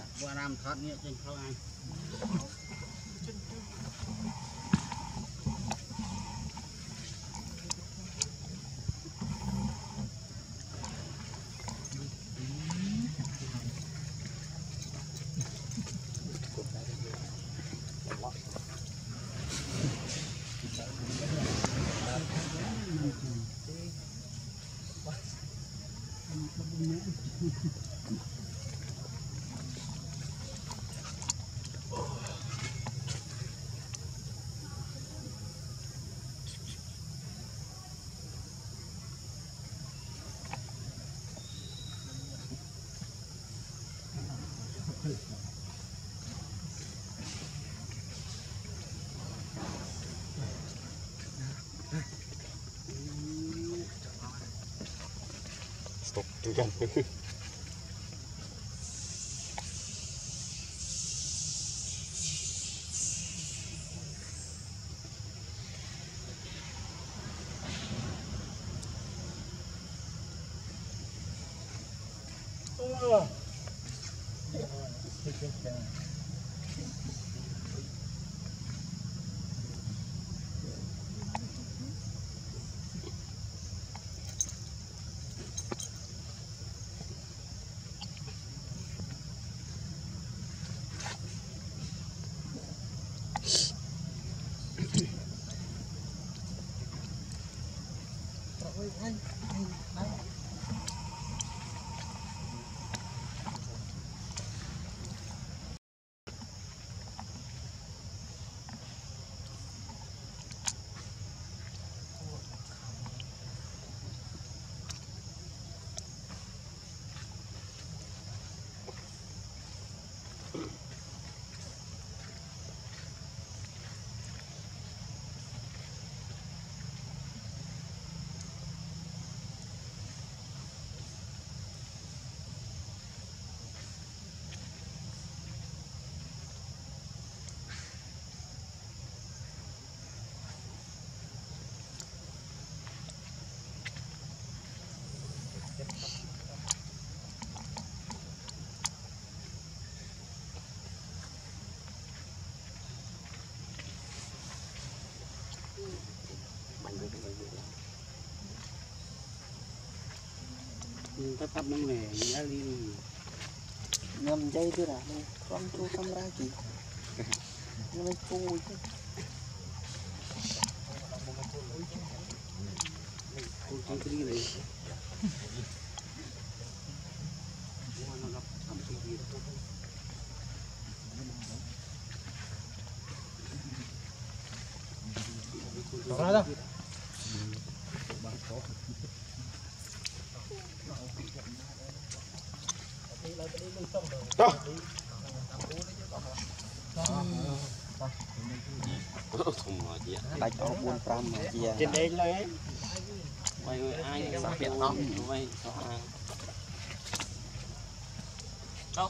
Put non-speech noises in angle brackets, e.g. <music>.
ពួកអារាមថតនេះចេញខ្លួន ตกคือกันโอ้ អញ Stop tu kan. tetap nang ne nyali ngâm dây tôi là đây con chú camera kì <laughs> nó mới cùi chứ. Cô chỉ cái này nó gặp thầm cái gì Ra đâu? Đó. chị đánh ở buôn pram mà chia trên đây lấy mày ơi ai sao hiện nó mày sao hàng đâu